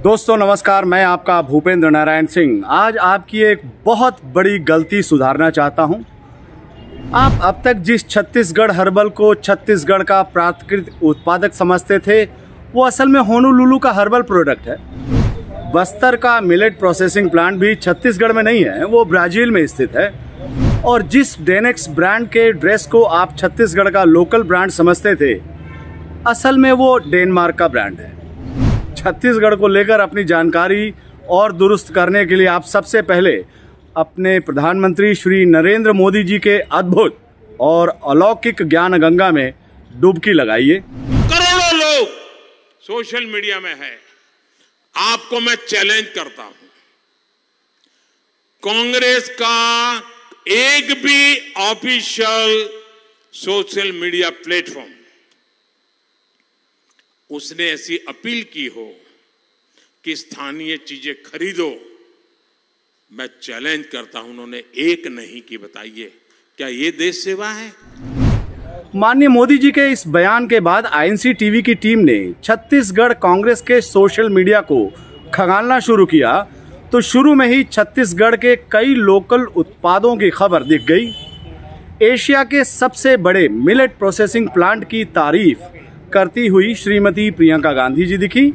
दोस्तों, नमस्कार, मैं आपका भूपेंद्र नारायण सिंह। आज आपकी एक बहुत बड़ी गलती सुधारना चाहता हूँ। आप अब तक जिस छत्तीसगढ़ हर्बल को छत्तीसगढ़ का प्राकृतिक उत्पादक समझते थे, वो असल में होनोलुलु का हर्बल प्रोडक्ट है। बस्तर का मिलेट प्रोसेसिंग प्लांट भी छत्तीसगढ़ में नहीं है, वो ब्राज़ील में स्थित है। और जिस डेनेक्स ब्रांड के ड्रेस को आप छत्तीसगढ़ का लोकल ब्रांड समझते थे, असल में वो डेनमार्क का ब्रांड है। छत्तीसगढ़ को लेकर अपनी जानकारी और दुरुस्त करने के लिए आप सबसे पहले अपने प्रधानमंत्री श्री नरेंद्र मोदी जी के अद्भुत और अलौकिक ज्ञान गंगा में डुबकी लगाइए। करोड़ों लोग सोशल मीडिया में है। आपको मैं चैलेंज करता हूँ। कांग्रेस का एक भी ऑफिशियल सोशल मीडिया प्लेटफॉर्म उसने ऐसी अपील की हो कि स्थानीय चीज़ें खरीदो। मैं चैलेंज करता हूँ, उन्होंने एक नहीं की, बताइए, क्या ये देश सेवा है? माननीय मोदी जी के इस बयान के बाद आईएनसी टीवी की टीम ने छत्तीसगढ़ कांग्रेस के सोशल मीडिया को खंगालना शुरू किया। तो शुरू में ही छत्तीसगढ़ के कई लोकल उत्पादों की खबर दिख गई। एशिया के सबसे बड़े मिलेट प्रोसेसिंग प्लांट की तारीफ़ करती हुई श्रीमती प्रियंका गांधी जी दिखी।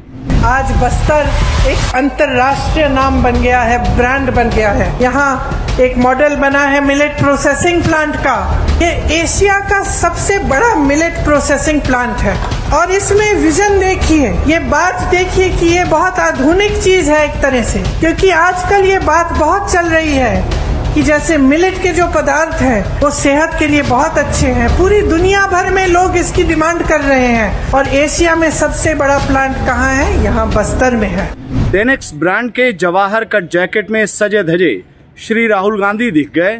आज बस्तर एक अंतर्राष्ट्रीय नाम बन गया है ब्रांड बन गया है। यहाँ एक मॉडल बना है मिलेट प्रोसेसिंग प्लांट का। ये एशिया का सबसे बड़ा मिलेट प्रोसेसिंग प्लांट है। और इसमें विजन देखिए, ये बात देखिए कि ये बहुत आधुनिक चीज़ है एक तरह से, क्योंकि आजकल ये बात बहुत चल रही है। कि जैसे मिलेट के जो पदार्थ हैं, वो सेहत के लिए बहुत अच्छे हैं। पूरी दुनिया भर में लोग इसकी डिमांड कर रहे हैं। और एशिया में सबसे बड़ा प्लांट कहाँ है? यहाँ बस्तर में है। डेनेक्स ब्रांड के जवाहर कट जैकेट में सजे धजे श्री राहुल गांधी दिख गए।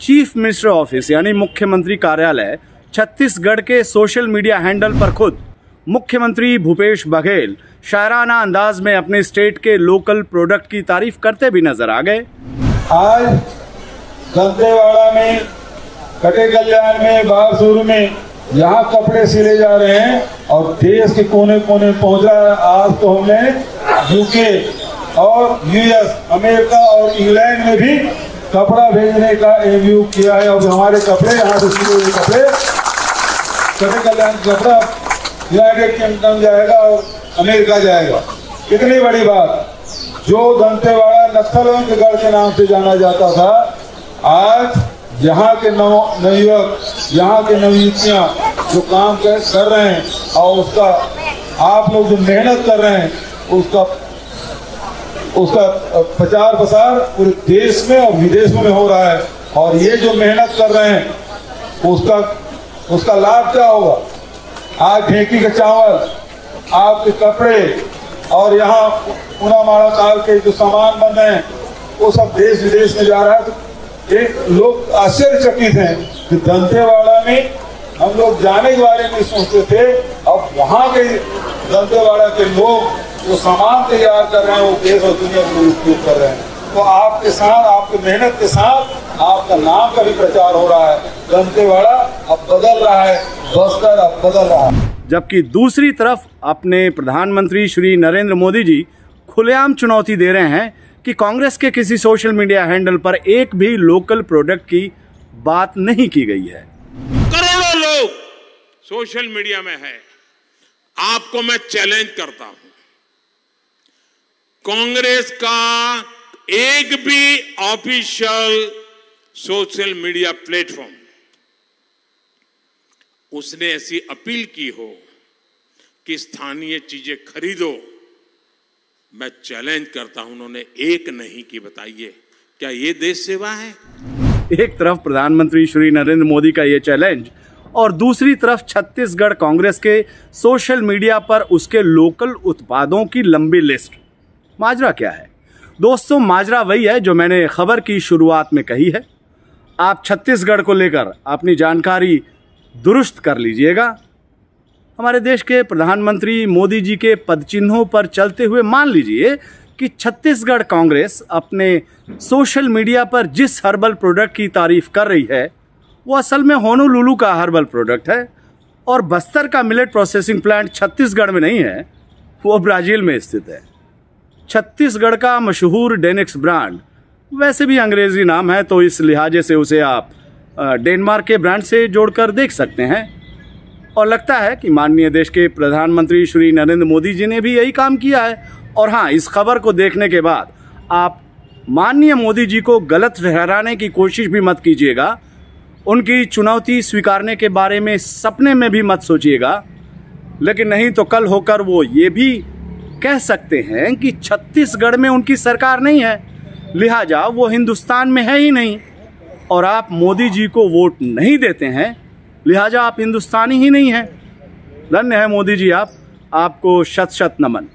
चीफ मिनिस्टर ऑफ़िस यानी मुख्यमंत्री कार्यालय, छत्तीसगढ़ के सोशल मीडिया हैंडल पर खुद। मुख्यमंत्री भूपेश बघेल शायराना अंदाज में अपने स्टेट के लोकल प्रोडक्ट की तारीफ़ करते भी नज़र आ गए। आज दंतेवाड़ा में, कटे कल्याण में, बारसूर में यहाँ कपड़े सिले जा रहे हैं और देश के कोने कोने पहुँच रहा है। आज तो हमने यूके और यूएस अमेरिका और इंग्लैंड में भी कपड़ा भेजने का एमयू किया है। और हमारे कपड़े, यहाँ से सिले हुए कपड़े, कटे कल्याण कपड़ा यूनाइटेड किंगडम जाएगा और अमेरिका जाएगा। कितनी बड़ी बात, जो दंतेवाड़ा नक्सलों के गढ़ के नाम से जाना जाता था। आज यहाँ के नव नवयुवक यहाँ के नवयुवतियाँ जो काम कर, कर रहे हैं और उसका आप लोग जो मेहनत कर रहे हैं उसका उसका प्रचार प्रसार पूरे देश में और विदेशों में हो रहा है। और ये जो मेहनत कर रहे हैं उसका उसका लाभ क्या होगा? आज ढेकी का चावल आपके कपड़े और यहाँ पुना माड़ा काल के जो सामान बन रहे हैं, वो सब देश विदेश में जा रहा है। तो एक लोग आश्चर्यचकित हैं कि दंतेवाड़ा में हम लोग जाने के बारे में सोचते थे, अब वहाँ के दंतेवाड़ा के लोग जो सामान तैयार कर रहे हैं, वो देश और दुनिया में उपयोग कर रहे हैं। तो आपके साथ, आपके मेहनत के साथ, आपका नाम का भी प्रचार हो रहा है। दंतेवाड़ा अब बदल रहा है, बस्तर अब बदल रहा है। जबकि दूसरी तरफ़ अपने प्रधानमंत्री श्री नरेंद्र मोदी जी खुलेआम चुनौती दे रहे हैं कि कांग्रेस के किसी सोशल मीडिया हैंडल पर एक भी लोकल प्रोडक्ट की बात नहीं की गई है। करोड़ों लोग सोशल मीडिया में है। आपको मैं चैलेंज करता हूँ। कांग्रेस का एक भी ऑफिशियल सोशल मीडिया प्लेटफॉर्म, उसने ऐसी अपील की हो कि स्थानीय चीज़ें खरीदो। मैं चैलेंज करता हूँ, उन्होंने एक नहीं की, बताइए, क्या ये देश सेवा है? एक तरफ़ प्रधानमंत्री श्री नरेंद्र मोदी का ये चैलेंज और दूसरी तरफ़ छत्तीसगढ़ कांग्रेस के सोशल मीडिया पर उसके लोकल उत्पादों की लंबी लिस्ट माजरा क्या है? दोस्तों, माजरा वही है जो मैंने खबर की शुरुआत में कही है। आप छत्तीसगढ़ को लेकर अपनी जानकारी दुरुस्त कर लीजिएगा। हमारे देश के प्रधानमंत्री मोदी जी के पदचिन्हों पर चलते हुए मान लीजिए कि छत्तीसगढ़ कांग्रेस अपने सोशल मीडिया पर जिस हर्बल प्रोडक्ट की तारीफ़ कर रही है, वो असल में होनोलुलु का हर्बल प्रोडक्ट है और बस्तर का मिलेट प्रोसेसिंग प्लांट छत्तीसगढ़ में नहीं है, वो ब्राज़ील में स्थित है। छत्तीसगढ़ का मशहूर डेनिक्स ब्रांड, वैसे भी अंग्रेज़ी नाम है तो इस लिहाजे से उसे आप डेनमार्क के ब्रांड से जोड़कर देख सकते हैं। और लगता है कि माननीय देश के प्रधानमंत्री श्री नरेंद्र मोदी जी ने भी यही काम किया है। और हाँ इस खबर को देखने के बाद आप माननीय मोदी जी को गलत ठहराने की कोशिश भी मत कीजिएगा। उनकी चुनौती स्वीकारने के बारे में सपने में भी मत सोचिएगा। लेकिन नहीं तो कल होकर वो ये भी कह सकते हैं कि छत्तीसगढ़ में उनकी सरकार नहीं है। लिहाजा वो हिंदुस्तान में है ही नहीं। और आप मोदी जी को वोट नहीं देते हैं लिहाजा आप हिंदुस्तानी ही नहीं हैं। धन्य है मोदी जी, आप, आपको शत शत नमन।